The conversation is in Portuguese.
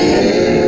Amém.